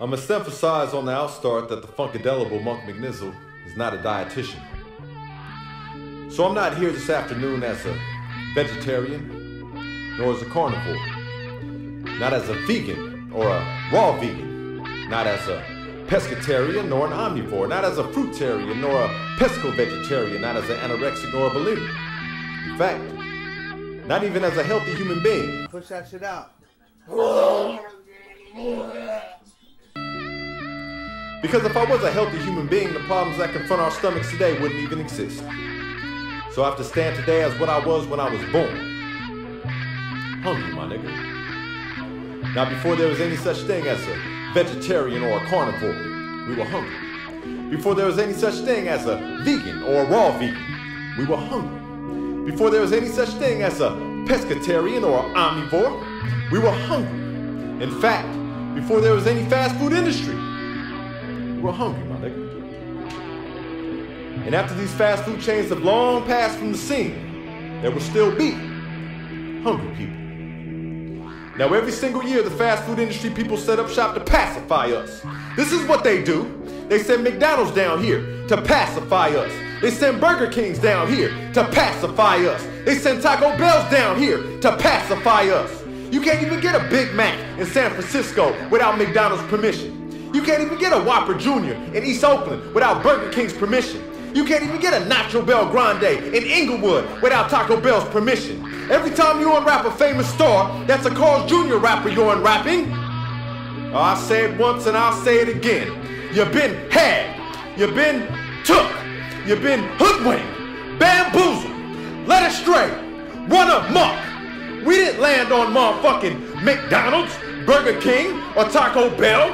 I must emphasize on the outstart that the funkadelible Monk McNizzle is not a dietitian. So I'm not here this afternoon as a vegetarian, nor as a carnivore, not as a vegan or a raw vegan, not as a pescatarian nor an omnivore, not as a fruitarian nor a pesco-vegetarian, not as an anorexic nor a bulimic. In fact, not even as a healthy human being. Push that shit out. Because if I was a healthy human being, the problems that confront our stomachs today wouldn't even exist. So I have to stand today as what I was when I was born. Hungry, my nigga. Now, before there was any such thing as a vegetarian or a carnivore, we were hungry. Before there was any such thing as a vegan or a raw vegan, we were hungry. Before there was any such thing as a pescatarian or an omnivore, we were hungry. In fact, before there was any fast food industry, were hungry, my nigga. And after these fast food chains have long passed from the scene, there will still be hungry people. Now, every single year, the fast food industry people set up shop to pacify us. This is what they do. They send McDonald's down here to pacify us. They send Burger Kings down here to pacify us. They send Taco Bells down here to pacify us. You can't even get a Big Mac in San Francisco without McDonald's permission. You can't even get a Whopper Jr. in East Oakland without Burger King's permission. You can't even get a Nacho Bel Grande in Inglewood without Taco Bell's permission. Every time you unwrap a famous star, that's a Carl's Jr. wrapper you're unwrapping. I say it once and I'll say it again. You've been had. You've been took. You've been hoodwinked, bamboozled, led astray, run amok. We didn't land on motherfucking McDonald's, Burger King, or Taco Bell.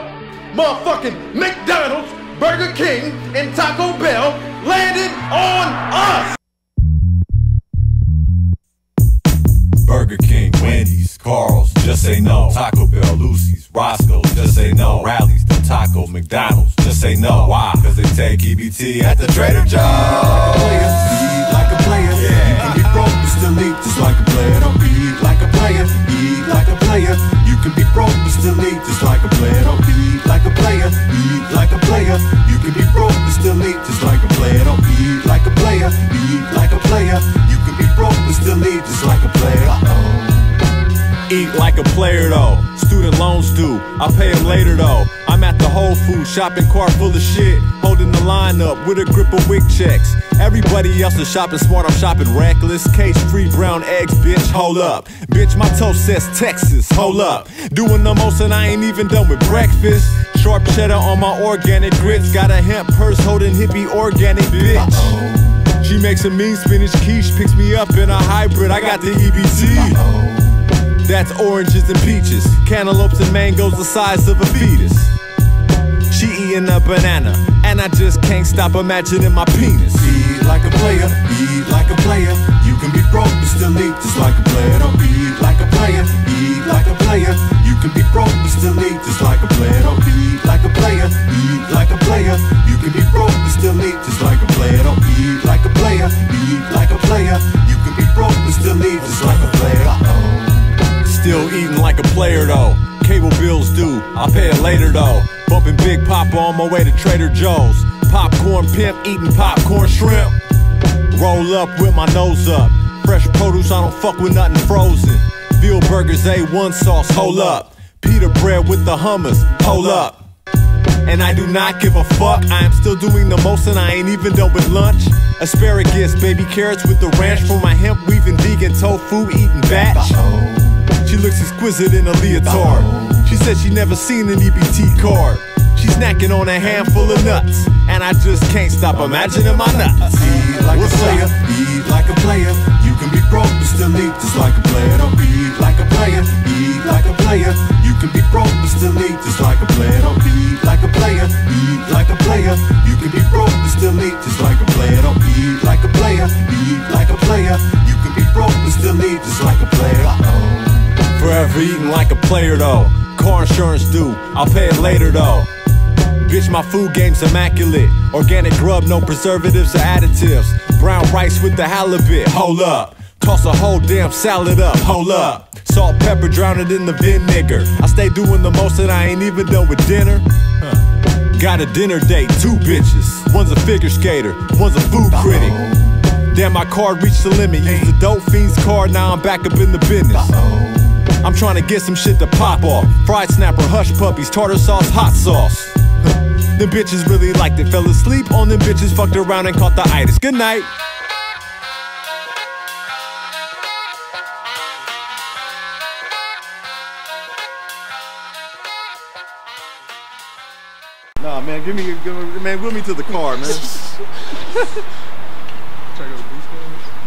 Motherfucking McDonald's, Burger King, and Taco Bell landed on us. Burger King, Wendy's, Carl's, just say no. Taco Bell, Lucy's, Roscoe's, just say no. Rally's, Del Taco, McDonald's, just say no. Why? Cause they take EBT at the Trader Joe's. Like a player. Yeah. You can Eat like a player. You can be broke but still eat just like a player. Uh-oh. Eat like a player though. Student loans due. I pay them later though. I'm at the Whole Foods shopping cart full of shit. Holding the line up with a grip of wig checks. Everybody else is shopping smart, I'm shopping reckless. Case free brown eggs, bitch, hold up. Bitch, my toast says Texas, hold up. Doing the most and I ain't even done with breakfast. Sharp cheddar on my organic grits. Got a hemp purse holding hippie organic bitch. She makes a mean spinach quiche, picks me up in a hybrid. I got the EBT. That's oranges and peaches, cantaloupes and mangoes the size of a fetus. She eating a banana, and I just can't stop imagining my penis. Eat like a player, eat like a player. You can be broke but still eat just like a player. Don't eat like a player, eat like a player. You can be broke but still eat just like a player. Don't eat like a player, eat like a player. You can be broke but still eat just like a like a player though. Cable bills due, I'll pay it later though. Bumping Big Poppa on my way to Trader Joe's. Popcorn pimp eating popcorn shrimp. Roll up with my nose up. Fresh produce, I don't fuck with nothing frozen. Veal burgers, A1 sauce, hold up. pita bread with the hummus, hold up. And I do not give a fuck. I am still doing the most, and I ain't even done with lunch. Asparagus, baby carrots with the ranch for my hemp weaving vegan tofu eating batch. She looks exquisite in a leotard. She said she never seen an EBT card. She's snacking on a handful of nuts, and I just can't stop imagining my nuts. Eat like What's a player, up? eat like a player. You can be broke but still eat just like a player. Don't eat like eating like a player though. Car insurance due, I'll pay it later though. Bitch, my food game's immaculate. Organic grub, no preservatives or additives. Brown rice with the halibut, hold up. Toss a whole damn salad up, hold up. Salt, pepper, drown it in the vinegar. I stay doing the most and I ain't even done with dinner. Got a dinner date, two bitches. One's a figure skater, one's a food critic. Damn, my card reached the limit. Used the dope fiend's card, now I'm back up in the business. I'm trying to get some shit to pop off. Fried snapper, hush puppies, tartar sauce, hot sauce. them bitches really liked it. Fell asleep on them bitches, fucked around and caught the itis. Good night. Nah, man, give me, give me man, wheel me to the car, man.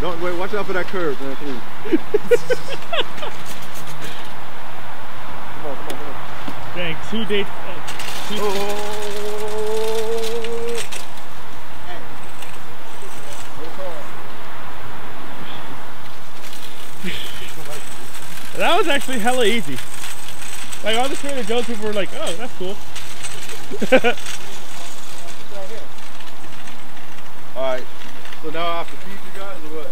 Don't wait, watch out for that curve, man, please. come on, come on, come on. Dang, two dates. Uh, two, Oh. That was actually hella easy. Like all the Trader Joe's people were like, "Oh, that's cool." All right. So now I have to feed you guys or what?